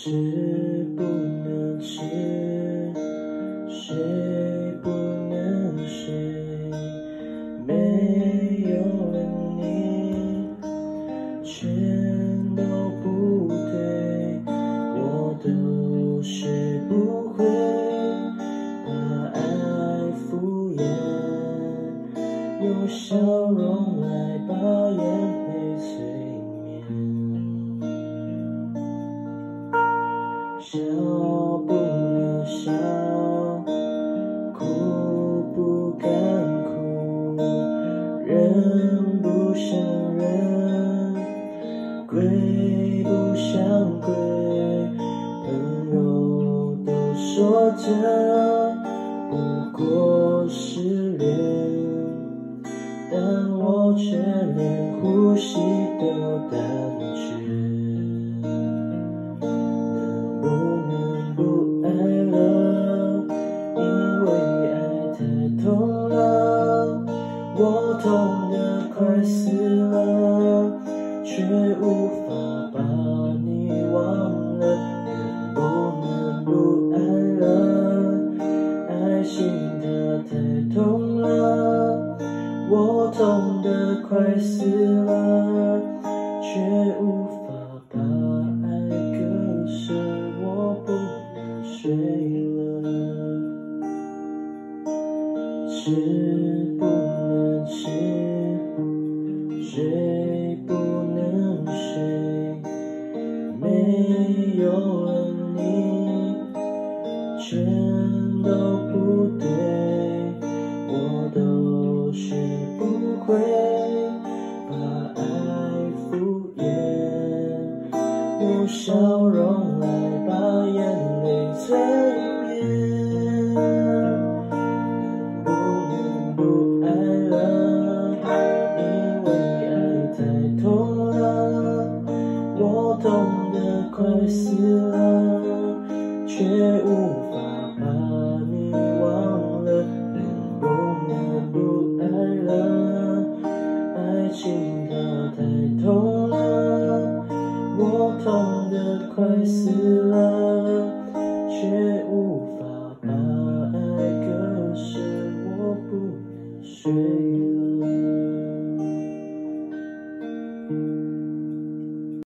吃不能吃，睡不能睡，没有了你，全都不对，我都学不会把爱敷衍，用笑容来把眼泪催笑不能笑，哭不敢哭，人不像人，鬼不像鬼。朋友都说这不过是恋，但我却连呼吸我痛得快死了，却无法把你忘了。能不能不爱了？爱情它太痛了，我痛得快死了，却无法把爱割舍，我不能睡。了，是不能吃，睡不能睡，没有了你，全都不对，我都学不会把爱敷衍，用笑容来把眼泪催死了，却无法把你忘了。能不能不爱了？爱情它太痛了，我痛得快死了，却无法把爱割舍，我不能睡。